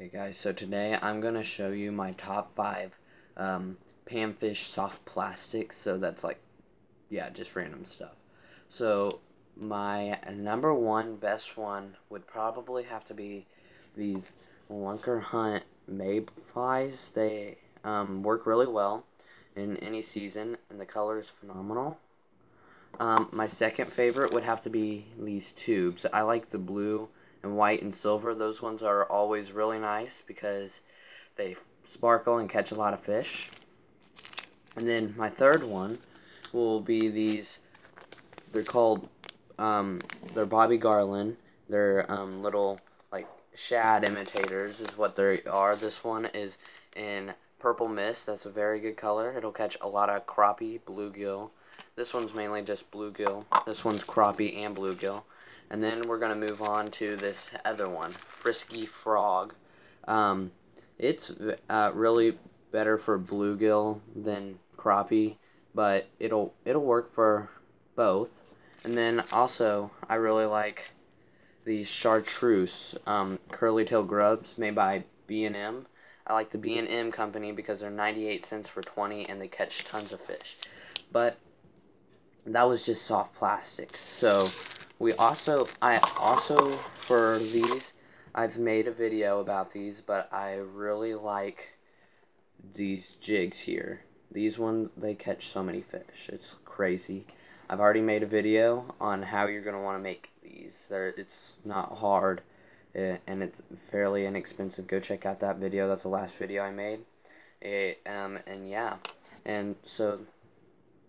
Okay guys, so today I'm going to show you my top 5 um, panfish soft plastics, so that's like, yeah, just random stuff. So my number one best one would probably have to be these Lunker Hunt Mayflies. They um, work really well in any season, and the color is phenomenal. Um, my second favorite would have to be these tubes. I like the blue and white and silver. Those ones are always really nice because they sparkle and catch a lot of fish. And then my third one will be these, they're called, um, they're Bobby Garland. They're um, little, like, shad imitators is what they are. This one is in purple mist. That's a very good color. It'll catch a lot of crappie, bluegill. This one's mainly just bluegill. This one's crappie and bluegill. And then we're going to move on to this other one, Frisky Frog. Um, it's uh, really better for bluegill than crappie, but it'll it'll work for both. And then also, I really like these chartreuse um, curly tail grubs made by B&M. I like the B&M company because they're 98 cents for 20 and they catch tons of fish. But that was just soft plastics. So we also, I also, for these, I've made a video about these, but I really like these jigs here. These ones, they catch so many fish. It's crazy. I've already made a video on how you're going to want to make these. They're, it's not hard, eh, and it's fairly inexpensive. Go check out that video. That's the last video I made. It, eh, um, and yeah, and so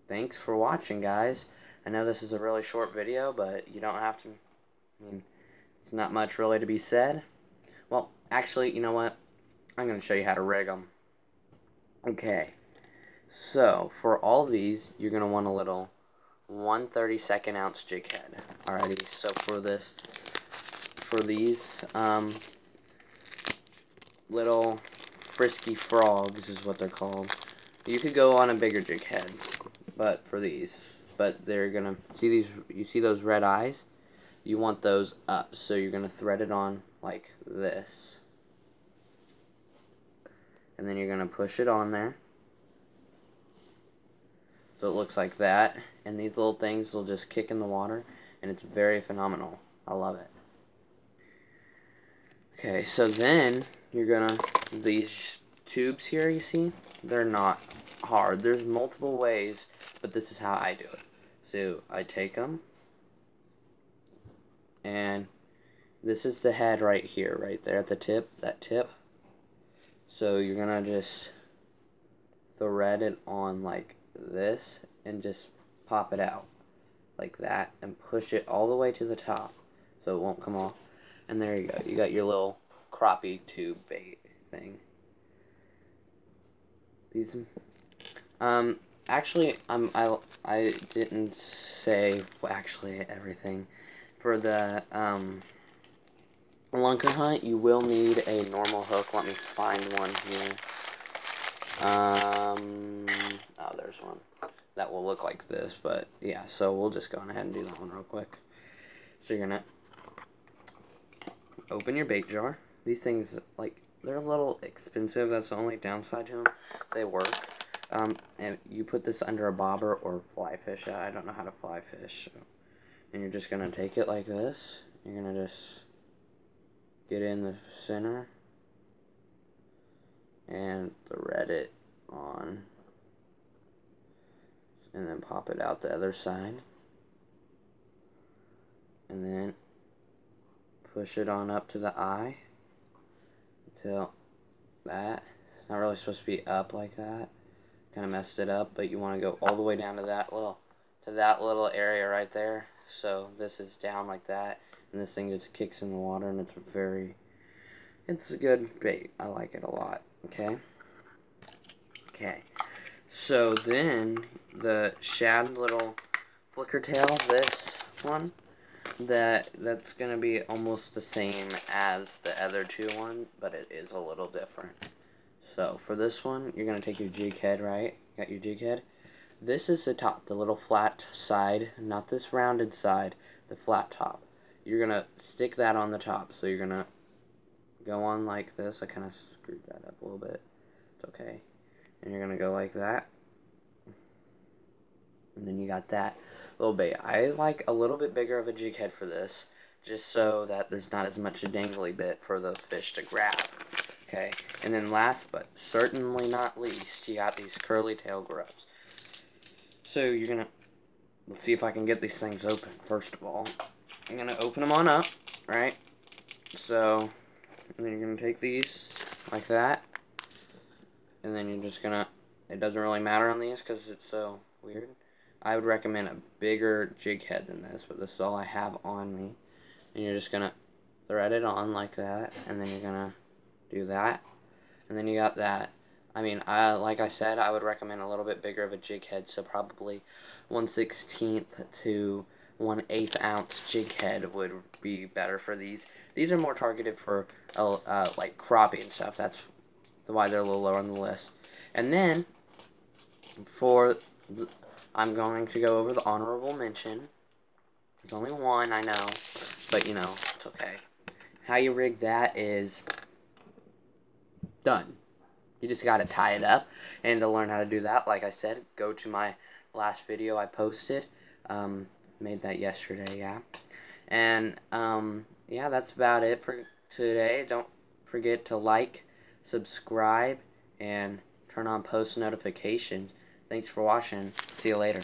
thanks for watching, guys. I know this is a really short video, but you don't have to, I mean, there's not much really to be said. Well, actually, you know what? I'm going to show you how to rig them. Okay, so for all these, you're going to want a little 132nd ounce jig head. Alrighty, so for this, for these, um, little frisky frogs is what they're called. You could go on a bigger jig head, but for these, but they're gonna see these you see those red eyes? You want those up so you're gonna thread it on like this. And then you're gonna push it on there. So it looks like that. And these little things will just kick in the water and it's very phenomenal. I love it. Okay so then you're gonna these tubes here you see? They're not hard. There's multiple ways but this is how I do it so I take them, and this is the head right here, right there at the tip, that tip. So you're gonna just thread it on like this and just pop it out like that and push it all the way to the top so it won't come off. And there you go. You got your little crappie tube bait thing. These um actually, um, I, I didn't say actually everything. For the um, lunker hunt, you will need a normal hook. Let me find one here. Um, oh, there's one. That will look like this, but yeah, so we'll just go ahead and do that one real quick. So you're gonna open your bait jar. These things, like, they're a little expensive. That's the only downside to them. They work. Um, and you put this under a bobber or fly fish. I don't know how to fly fish. So. And you're just going to take it like this. You're going to just get in the center and thread it on. And then pop it out the other side. And then push it on up to the eye until that. It's not really supposed to be up like that kind of messed it up, but you want to go all the way down to that little to that little area right there. So this is down like that, and this thing just kicks in the water, and it's very, it's a good bait. I like it a lot. Okay. Okay. So then the shad little flicker tail, this one, that that's gonna be almost the same as the other two one, but it is a little different. So for this one, you're going to take your jig head, right? got your jig head. This is the top, the little flat side, not this rounded side, the flat top. You're going to stick that on the top. So you're going to go on like this. I kind of screwed that up a little bit. It's okay. And you're going to go like that. And then you got that little bait. I like a little bit bigger of a jig head for this, just so that there's not as much a dangly bit for the fish to grab. Okay, and then last but certainly not least, you got these curly tail grubs. So you're gonna, let's see if I can get these things open first of all. I'm gonna open them on up, right? So, and then you're gonna take these like that, and then you're just gonna, it doesn't really matter on these because it's so weird. I would recommend a bigger jig head than this, but this is all I have on me. And you're just gonna thread it on like that, and then you're gonna do that, and then you got that. I mean, I like I said, I would recommend a little bit bigger of a jig head, so probably 1 16th to 1 8th ounce jig head would be better for these. These are more targeted for uh, uh, like crappie and stuff. That's why they're a little lower on the list. And then for I'm going to go over the honorable mention. There's only one, I know, but you know, it's okay. How you rig that is done. You just got to tie it up. And to learn how to do that, like I said, go to my last video I posted. Um, made that yesterday, yeah. And, um, yeah, that's about it for today. Don't forget to like, subscribe, and turn on post notifications. Thanks for watching. See you later.